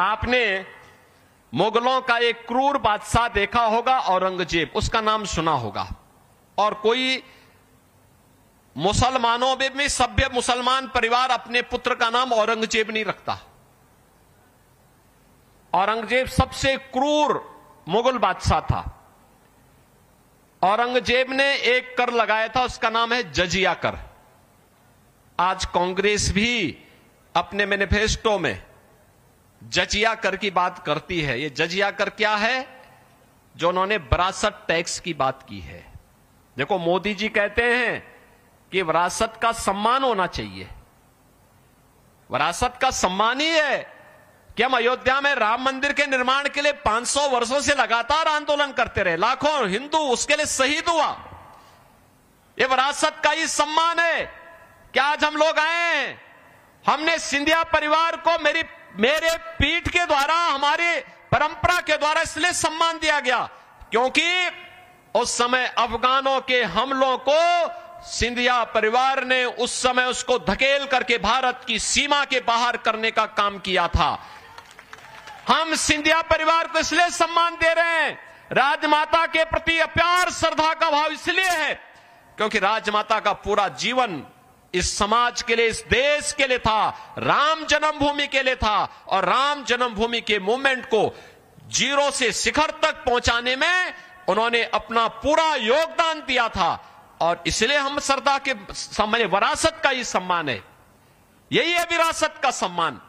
आपने मुगलों का एक क्रूर बादशाह देखा होगा औरंगज़ेब, उसका नाम सुना होगा। और कोई मुसलमानों में भी सभ्य मुसलमान परिवार अपने पुत्र का नाम औरंगज़ेब नहीं रखता। औरंगज़ेब सबसे क्रूर मुगल बादशाह था। औरंगज़ेब ने एक कर लगाया था, उसका नाम है जजिया कर आज कांग्रेस भी अपने मैनिफेस्टो में जजिया कर की बात करती है। ये जजिया कर क्या है? जो उन्होंने विरासत टैक्स की बात की है। देखो, मोदी जी कहते हैं कि विरासत का सम्मान होना चाहिए। विरासत का सम्मान ही है कि हम अयोध्या में राम मंदिर के निर्माण के लिए 500 वर्षों से लगातार आंदोलन करते रहे। लाखों हिंदू उसके लिए शहीद हुआ। ये विरासत का ही सम्मान है क्या आज हम लोग आए हैं। हमने सिंधिया परिवार को मेरी मेरे पीठ के द्वारा, हमारी परंपरा के द्वारा इसलिए सम्मान दिया गया, क्योंकि उस समय अफगानों के हमलों को सिंधिया परिवार ने उस समय उसको धकेल करके भारत की सीमा के बाहर करने का काम किया था। हम सिंधिया परिवार को इसलिए सम्मान दे रहे हैं। राजमाता के प्रति अप्यार श्रद्धा का भाव इसलिए है, क्योंकि राजमाता का पूरा जीवन इस समाज के लिए, इस देश के लिए था, राम जन्मभूमि के लिए था, और राम जन्मभूमि के मूवमेंट को ज़ीरो से शिखर तक पहुँचाने में उन्होंने अपना पूरा योगदान दिया था। और इसलिए हम श्रद्धा के सम्मान विरासत का ही सम्मान है। यही है विरासत का सम्मान।